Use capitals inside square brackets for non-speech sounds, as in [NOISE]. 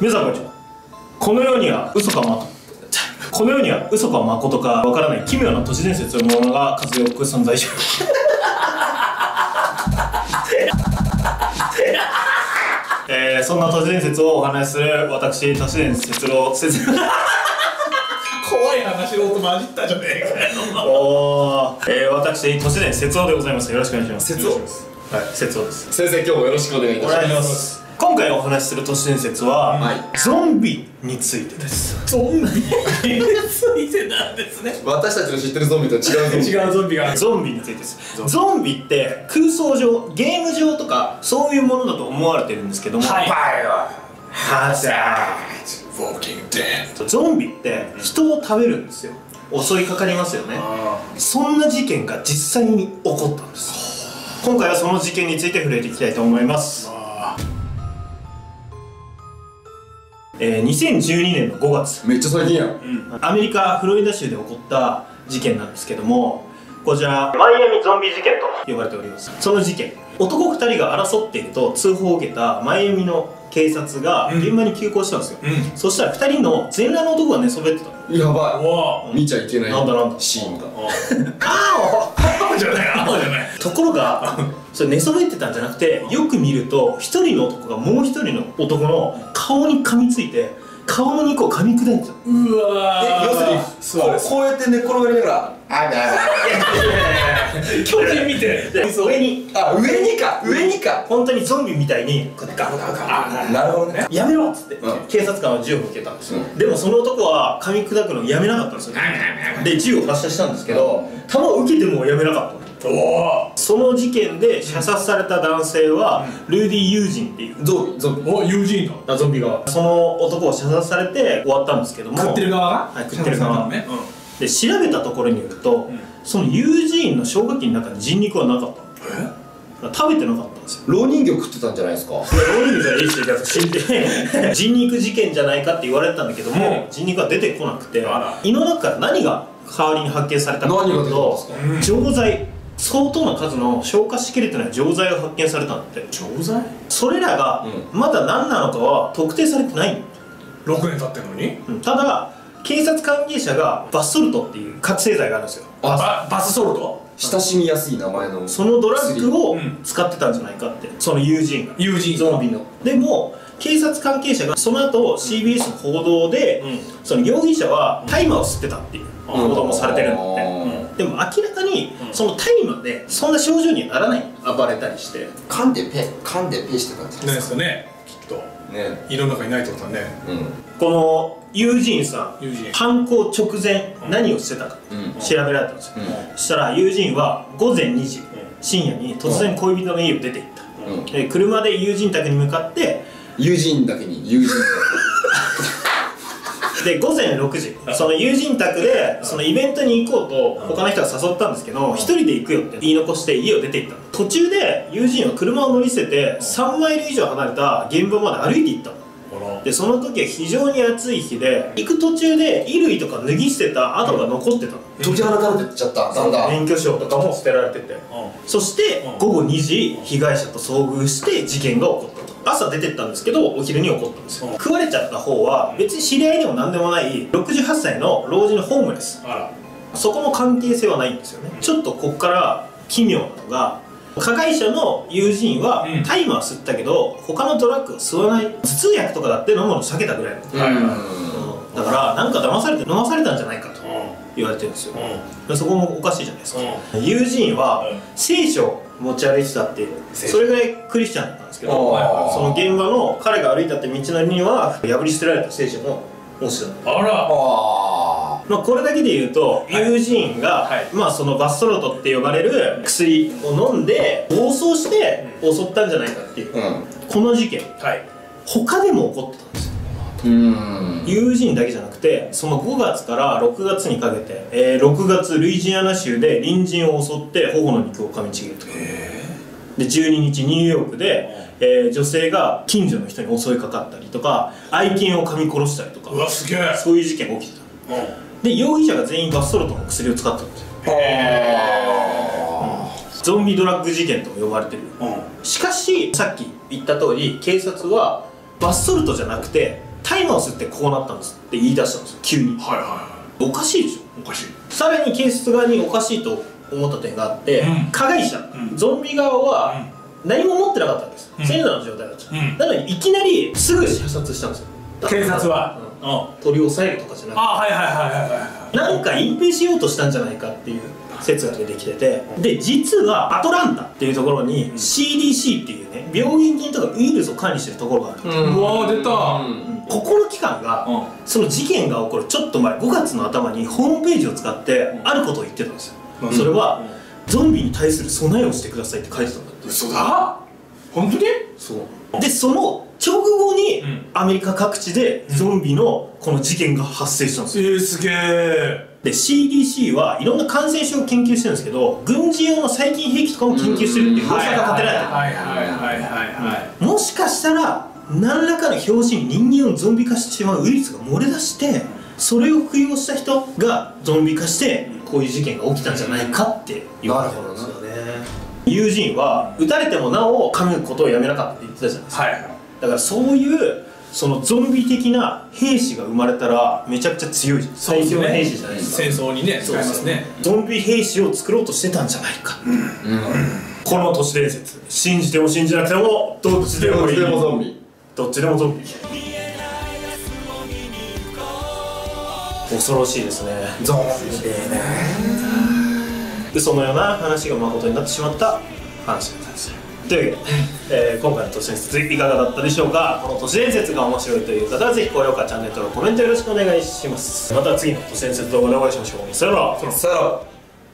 皆さんこんにちはこの世には嘘かまこの世には嘘か誠かわからない。奇妙な都市伝説のものが数多く存在しますえー、そんな都市伝説をお話しする私都市伝説の説怖い話の音混じったじゃねえかよ。おー、えー、私都市伝説夫でございます。よろしくお願いします。節夫はい説夫です。先生今日もよろしくお願いいたします。お願いします今回お話しする都市伝説は、はい。ゾンビについてです。ゾンビについてなんですね。私たちの知ってるゾンビとは違うゾンビ。違うゾンビがゾンビについてです。ゾンビ。って空想上ゲーム上とかそういうものだと思われてるんですけども、はい。ハザウォーキングデードゾンビって人を食べるんですよ。襲いかかりますよね。そんな事件が実際に起こったんです。今回はその事件について触れていきたいと思います、えー、2012年の5月。めっちゃ最近やん。アメリカ・フロリダ州で起こった事件なんですけどもこちらマイアミゾンビ事件と。呼ばれております。その事件。男2人が争っていると通報を受けたマイアミの警察がうん。現場に急行したんですよ、うん。そしたら2人の全裸の男が寝そべってたの。やばわ。い見ちゃいけないなんだなんだ。シーンが。あ青 [LAUGHS] じゃない青じゃないところがそれ寝そべってたんじゃなくてよく見ると一人の男がもう一人の男の顔に噛みついて顔の肉を噛み砕いてた。のうわえ要するにそうここうやって寝っ転がりながらあだ巨人見てで上にあ上にか上にか。本当にゾンビみたいにこうやってガムガムガムガムなるほどね。やめろっつって、うん。警察官は銃を向けたんですよ、うん。でもその男は噛み砕くのをやめなかったんですよ、で銃を発射したんですけど弾を受けてもやめなかったその事件で射殺された男性は、ルーディ・ユージンっていう。ゾンビゾお友人の。あゾンビ側。その男を射殺されて終わったんですけども。食ってる側が？はい食ってる側。ねで調べたところによると、そのユージーンの消化器の中に人肉はなかった食べてなかったんですよ。老人形食ってたんじゃないですか？いやローリングじゃいいしだって死んで人肉事件じゃないかって言われてたんだけども、うん。人肉は出てこなくて胃の中から何が代わりに発見されたかというと錠剤相当な数の消化しきれてない錠剤が発見されたんだって。錠剤？それらがまだ何なのかは特定されてない。の6年経ってんのに？うん。ただ警察関係者がバスソルトっていう覚醒剤があるんですよ。ババスソルト？親しみやすい名前のそのドラッグをうん。使ってたんじゃないかって。その友人が。友人ゾンビの。でも警察関係者がその後 CBS の報道で、うん。その容疑者は大麻を吸ってたっていう報道もされてるんだって、うん。でも明らかにうん。その大麻でそんな症状にはならない。暴れたりして。噛んでペ噛んでペしてたんじゃなんですかね。きっと。ね。胃の中にないってことはね。うん。この友人さん友人。犯行直前うん。何をしてたかうん。調べられたんですよ、うん。そしたら友人は午前2時深夜に突然恋人の家を出て行った、うん。で車で友人宅に向かって友人だけに友人だで午前6時。その友人宅でそのイベントに行こうと他の人が誘ったんですけど一人で行くよって。言い残して家を出て行った。の途中で友人は車を乗り捨てて3マイル以上離れた現場まで歩いて行ったでその時は非常に暑い日で行く途中で衣類とか脱ぎ捨てた跡が残ってたの。解き放たれてっちゃっただんだん。免許証とかも捨てられてて。そしてうん。午後2時被害者と遭遇して事件が起こった。と朝出てったんですけどお昼に起こったんですよ。うん。食われちゃった方は別に知り合いでも何でもない68歳の老人のホームレス。あら。そこも関係性はないんですよね。ちょっとこっから奇妙なのが加害者の友人はうん。大麻は吸ったけど他のドラッグは吸わない。頭痛薬とかだって飲むの避けたぐらいの、はいうんうん。だからなんか騙されて飲まされたんじゃないかと言われてるんですよ。うそこもおかしいじゃないですか、う友人はうん。聖書を持ち歩いてたってそれぐらいクリスチャンだったんですけどその現場の彼が歩いたって道のりには破り捨てられた聖書も落ちてた。あら。あまあ、これだけで言うと、はい。友人が、はい。まあ、そのバスソルトって呼ばれる薬を飲んで暴走して襲ったんじゃないかっていう、ーこの事件。はい。他でも起こってたんですよ。うん。友人だけじゃなくてその5月から6月にかけて、えー6月ルイジアナ州で隣人を襲って頬の肉を噛みちぎるとかで12日ニューヨークで、えー女性が近所の人に襲いかかったりとか愛犬を噛み殺したりとかうわすげえ。そういう事件が起きてた。で容疑者が全員バスソルトの薬を使ったんですよ。あゾンビドラッグ事件とも呼ばれてる。うん。しかしさっき言った通り警察はバスソルトじゃなくて大麻を吸ってこうなったんですって言い出したんですよ。急に。はいはいはおかしいでしょ。いおかしい。さらに警察側におかしいと思った点があって、うん。加害者、んゾンビ側は何も持ってなかったんです、うん。セーラーの状態だった、うん。なのにいきなりすぐ射殺したんですよ。警察は。取り押さえるとかじゃなくて。あはいはいはいはいはいなんか隠蔽しようとしたんじゃないかっていう説が出てきてて。で実はアトランタっていうところに CDC っていうね病原菌とかウイルスを管理してるところがある、うん。うわー出た。うん。ここの機関が、うん。その事件が起こるちょっと前5月の頭にホームページを使ってあることを言ってたんですよ、うん。それは、ゾンビに対する備えをしてくださいって書いてたんだって。嘘だ？本当に？そう。でその直後に、うん。アメリカ各地でゾンビのこの事件が発生したんですよ。えー、すげえで CDC はいろんな感染症を研究してるんですけど軍事用の細菌兵器とかも研究してるっていう噂が立てられてる。はいはいはいはいはい。もしかしたら何らかの表紙に人間をゾンビ化してしまうウイルスが漏れ出してそれを服用した人がゾンビ化してこういう事件が起きたんじゃないかって言われてるんですよね。友人は撃たれてもなお噛むことをやめなかったって言ってたじゃないですか。はいだからそういうそのゾンビ的な兵士が生まれたらめちゃくちゃ強い最強の兵士じゃないですか。戦争にね使いますね。ゾンビ兵士を作ろうとしてたんじゃないか、この都市伝説。信じても信じなくてもどっちででももい。いでもゾンビ。どっちでもゾンビ恐ろしいですね。ゾンビ嘘のような話が誠になってしまった話でございます。というわけで、えー今回の都市伝説いかがだったでしょうか？この都市伝説が面白いという方はぜひ高評価チャンネル登録コメントよろしくお願いします。また次の都市伝説動画でお会いしましょう。さよなら。さよなら